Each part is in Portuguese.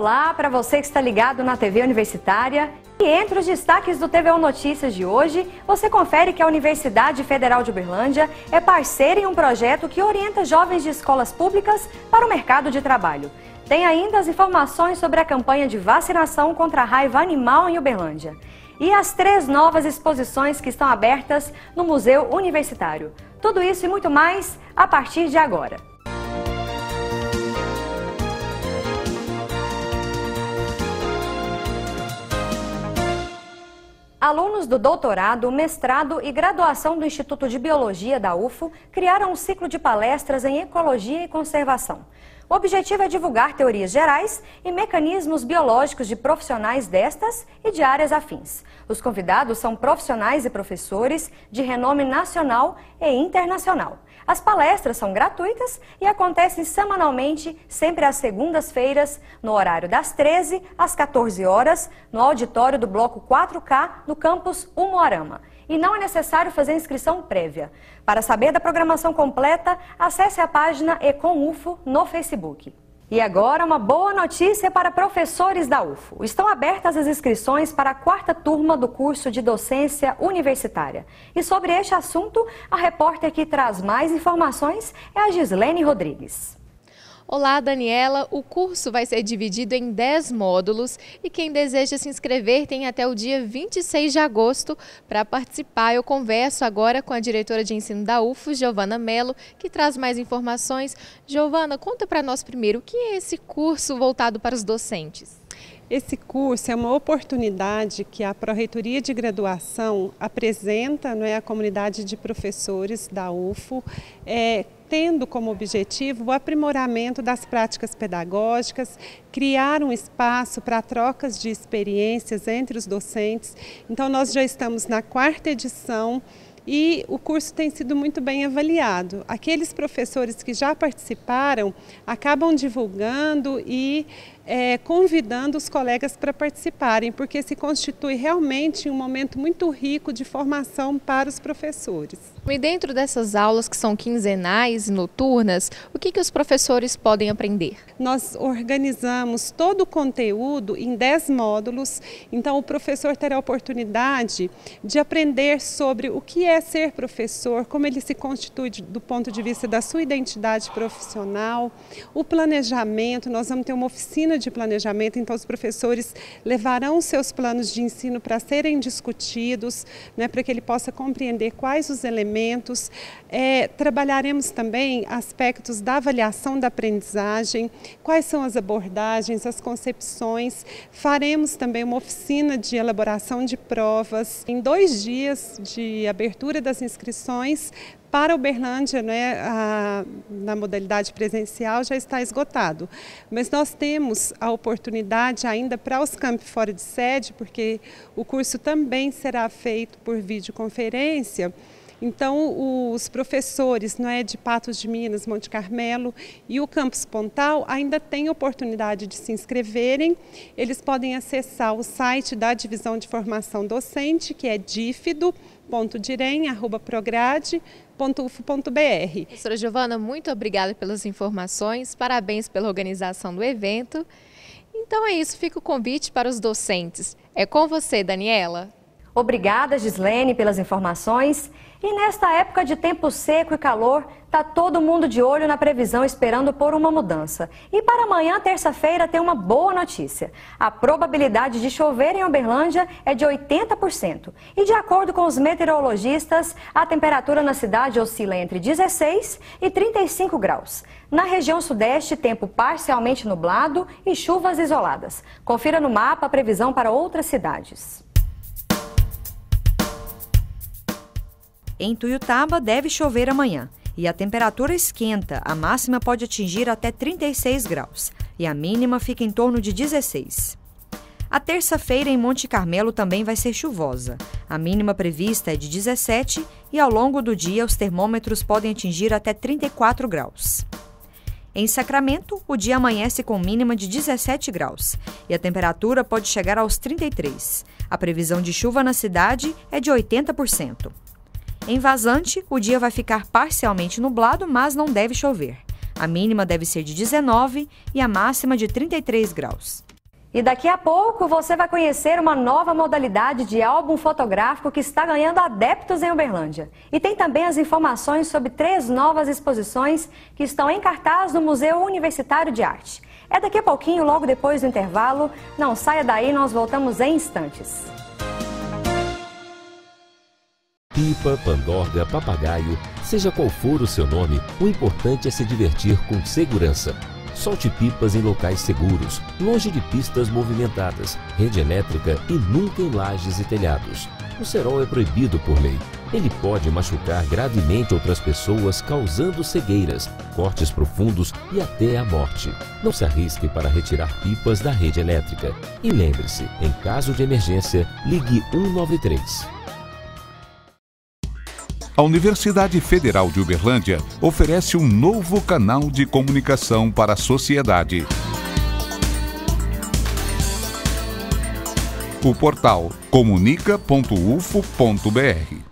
olá para você que está ligado na TV Universitária. E entre os destaques do TVU Notícias de hoje, você confere que a Universidade Federal de Uberlândia é parceira em um projeto que orienta jovens de escolas públicas para o mercado de trabalho. Tem ainda as informações sobre a campanha de vacinação contra a raiva animal em Uberlândia. E as três novas exposições que estão abertas no Museu Universitário. Tudo isso e muito mais a partir de agora. Alunos do doutorado, mestrado e graduação do Instituto de Biologia da UFO criaram um ciclo de palestras em ecologia e conservação. O objetivo é divulgar teorias gerais e mecanismos biológicos de profissionais destas e de áreas afins. Os convidados são profissionais e professores de renome nacional e internacional. As palestras são gratuitas e acontecem semanalmente, sempre às segundas-feiras, no horário das 13 às 14 horas, no auditório do Bloco 4K, no campus Umuarama e não é necessário fazer inscrição prévia. Para saber da programação completa, acesse a página Econufo no Facebook. E agora uma boa notícia para professores da UFO. Estão abertas as inscrições para a quarta turma do curso de docência universitária. E sobre este assunto, a repórter que traz mais informações é a Gislene Rodrigues. Olá, Daniela. O curso vai ser dividido em 10 módulos e quem deseja se inscrever tem até o dia 26 de agosto para participar. Eu converso agora com a diretora de ensino da UFO, Giovana Mello, que traz mais informações. Giovana, conta para nós primeiro o que é esse curso voltado para os docentes. Esse curso é uma oportunidade que a Pró-Reitoria de Graduação apresenta não é, à comunidade de professores da UFO, é, tendo como objetivo o aprimoramento das práticas pedagógicas, criar um espaço para trocas de experiências entre os docentes. Então, nós já estamos na quarta edição e o curso tem sido muito bem avaliado. Aqueles professores que já participaram acabam divulgando e é, convidando os colegas para participarem, porque se constitui realmente um momento muito rico de formação para os professores. E dentro dessas aulas que são quinzenais e noturnas, o que, que os professores podem aprender? Nós organizamos todo o conteúdo em 10 módulos, então o professor terá a oportunidade de aprender sobre o que é ser professor, como ele se constitui do ponto de vista da sua identidade profissional, o planejamento, nós vamos ter uma oficina de planejamento, então os professores levarão seus planos de ensino para serem discutidos, né, para que ele possa compreender quais os elementos. É, trabalharemos também aspectos da avaliação da aprendizagem, quais são as abordagens, as concepções. Faremos também uma oficina de elaboração de provas. Em dois dias de abertura das inscrições, para Uberlândia, né, a, na modalidade presencial, já está esgotado. Mas nós temos a oportunidade ainda para os campos fora de sede, porque o curso também será feito por videoconferência. Então, os professores não é, de Patos de Minas, Monte Carmelo e o Campus Pontal ainda têm oportunidade de se inscreverem. Eles podem acessar o site da Divisão de Formação Docente, que é difido.direm.prograde.ufo.br. Professora Giovana, muito obrigada pelas informações, parabéns pela organização do evento. Então é isso, fica o convite para os docentes. É com você, Daniela. Obrigada, Gislene, pelas informações. E nesta época de tempo seco e calor, tá todo mundo de olho na previsão esperando por uma mudança. E para amanhã, terça-feira, tem uma boa notícia. A probabilidade de chover em Uberlândia é de 80%. E de acordo com os meteorologistas, a temperatura na cidade oscila entre 16 e 35 graus. Na região sudeste, tempo parcialmente nublado e chuvas isoladas. Confira no mapa a previsão para outras cidades. Em Tuiutaba deve chover amanhã e a temperatura esquenta. A máxima pode atingir até 36 graus e a mínima fica em torno de 16. A terça-feira em Monte Carmelo também vai ser chuvosa. A mínima prevista é de 17 e ao longo do dia os termômetros podem atingir até 34 graus. Em Sacramento, o dia amanhece com mínima de 17 graus e a temperatura pode chegar aos 33. A previsão de chuva na cidade é de 80%. Em Vazante, o dia vai ficar parcialmente nublado, mas não deve chover. A mínima deve ser de 19 e a máxima de 33 graus. E daqui a pouco você vai conhecer uma nova modalidade de álbum fotográfico que está ganhando adeptos em Uberlândia. E tem também as informações sobre três novas exposições que estão em cartaz no Museu Universitário de Arte. É daqui a pouquinho, logo depois do intervalo. Não saia daí, nós voltamos em instantes. Pipa, pandorga, papagaio, seja qual for o seu nome, o importante é se divertir com segurança. Solte pipas em locais seguros, longe de pistas movimentadas, rede elétrica e nunca em lajes e telhados. O cerol é proibido por lei. Ele pode machucar gravemente outras pessoas, causando cegueiras, cortes profundos e até a morte. Não se arrisque para retirar pipas da rede elétrica. E lembre-se, em caso de emergência, ligue 193. A Universidade Federal de Uberlândia oferece um novo canal de comunicação para a sociedade. O portal comunica.ufo.br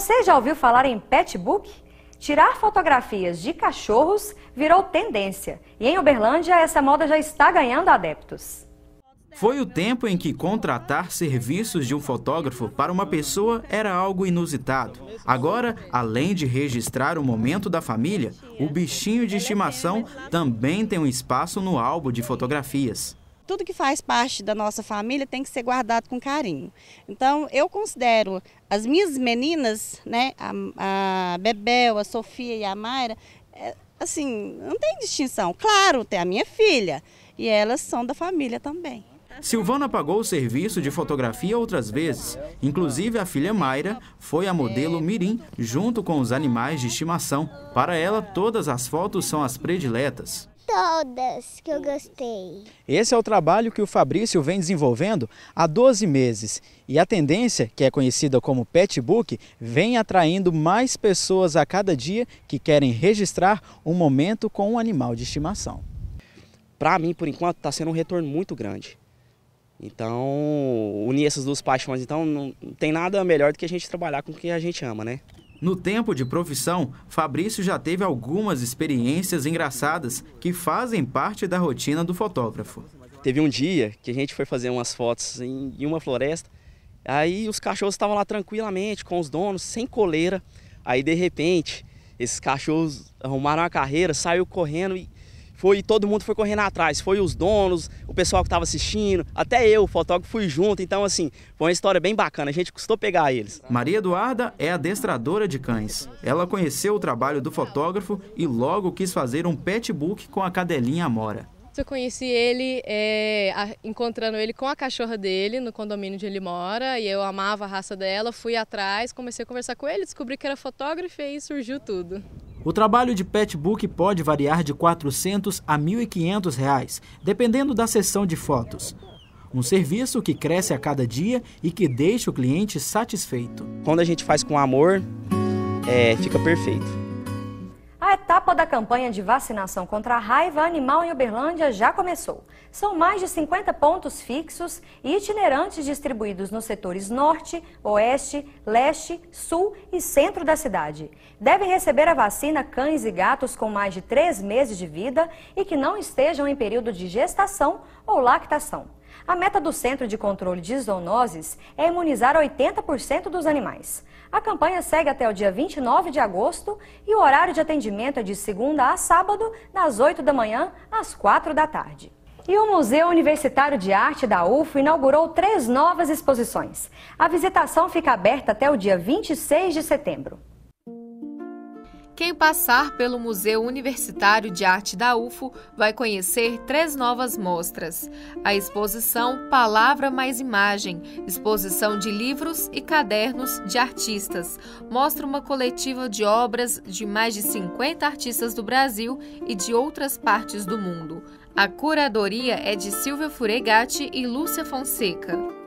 Você já ouviu falar em pet book? Tirar fotografias de cachorros virou tendência e em Uberlândia essa moda já está ganhando adeptos. Foi o tempo em que contratar serviços de um fotógrafo para uma pessoa era algo inusitado. Agora, além de registrar o momento da família, o bichinho de estimação também tem um espaço no álbum de fotografias tudo que faz parte da nossa família tem que ser guardado com carinho. Então, eu considero as minhas meninas, né, a, a Bebel, a Sofia e a Mayra, é, assim, não tem distinção. Claro, tem a minha filha e elas são da família também. Silvana pagou o serviço de fotografia outras vezes. Inclusive, a filha Mayra foi a modelo Mirim junto com os animais de estimação. Para ela, todas as fotos são as prediletas todas que eu gostei. Esse é o trabalho que o Fabrício vem desenvolvendo há 12 meses. E a tendência, que é conhecida como Pet Book, vem atraindo mais pessoas a cada dia que querem registrar um momento com um animal de estimação. Para mim, por enquanto, está sendo um retorno muito grande. Então, unir essas duas paixões, então não tem nada melhor do que a gente trabalhar com o que a gente ama, né? No tempo de profissão, Fabrício já teve algumas experiências engraçadas que fazem parte da rotina do fotógrafo. Teve um dia que a gente foi fazer umas fotos em, uma floresta, aí os cachorros estavam lá tranquilamente com os donos, sem coleira. Aí de repente, esses cachorros arrumaram a carreira, saiu correndo e foi todo mundo foi correndo atrás, foi os donos, o pessoal que estava assistindo, até eu, o fotógrafo, fui junto. Então, assim, foi uma história bem bacana. A gente custou pegar eles. Maria Eduarda é adestradora de cães. Ela conheceu o trabalho do fotógrafo e logo quis fazer um pet book com a cadelinha Amora. Eu conheci ele é, a, encontrando ele com a cachorra dele no condomínio onde ele mora e eu amava a raça dela, fui atrás, comecei a conversar com ele, descobri que era fotógrafo e aí surgiu tudo. O trabalho de pet book pode variar de 400 a 1.500 reais, dependendo da sessão de fotos. Um serviço que cresce a cada dia e que deixa o cliente satisfeito. Quando a gente faz com amor, é, fica perfeito. A etapa da campanha de vacinação contra a raiva animal em Uberlândia já começou. São mais de 50 pontos fixos e itinerantes distribuídos nos setores norte, oeste, leste, sul e centro da cidade. Devem receber a vacina cães e gatos com mais de três meses de vida e que não estejam em período de gestação ou lactação. A meta do Centro de Controle de Zoonoses é imunizar 80% dos animais. A campanha segue até o dia 29 de agosto e o horário de atendimento é de segunda a sábado, das 8 da manhã às 4 da tarde. E o Museu Universitário de Arte da UFO inaugurou três novas exposições. A visitação fica aberta até o dia 26 de setembro. Quem passar pelo Museu Universitário de Arte da UFO vai conhecer três novas mostras. A exposição Palavra Mais Imagem, exposição de livros e cadernos de artistas, mostra uma coletiva de obras de mais de 50 artistas do Brasil e de outras partes do mundo. A curadoria é de Silvia Furegatti e Lúcia Fonseca.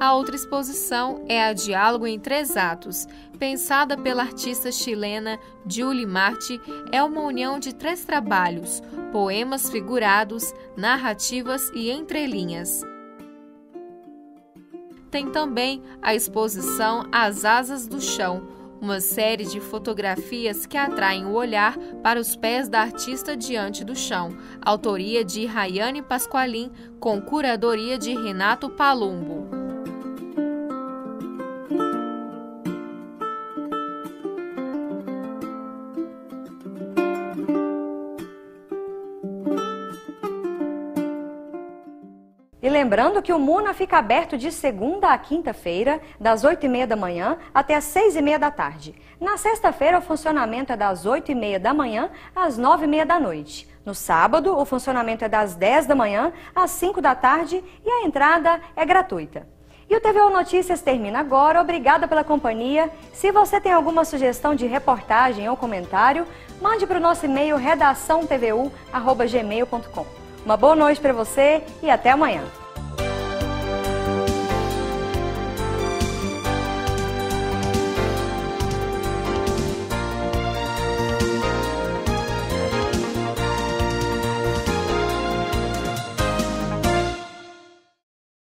A outra exposição é a Diálogo em Três Atos, pensada pela artista chilena Julie Marti, é uma união de três trabalhos: poemas figurados, narrativas e entrelinhas. Tem também a exposição As Asas do Chão, uma série de fotografias que atraem o olhar para os pés da artista diante do chão, autoria de Rayane Pasqualin, com curadoria de Renato Palumbo. Lembrando que o MUNA fica aberto de segunda a quinta-feira, das 8h30 da manhã até as 6h30 da tarde. Na sexta-feira, o funcionamento é das 8h30 da manhã às 9h30 da noite. No sábado, o funcionamento é das 10 da manhã às 5 da tarde e a entrada é gratuita. E o TVU Notícias termina agora. Obrigada pela companhia. Se você tem alguma sugestão de reportagem ou comentário, mande para o nosso e-mail redaçãotvu.gmail.com. Uma boa noite para você e até amanhã.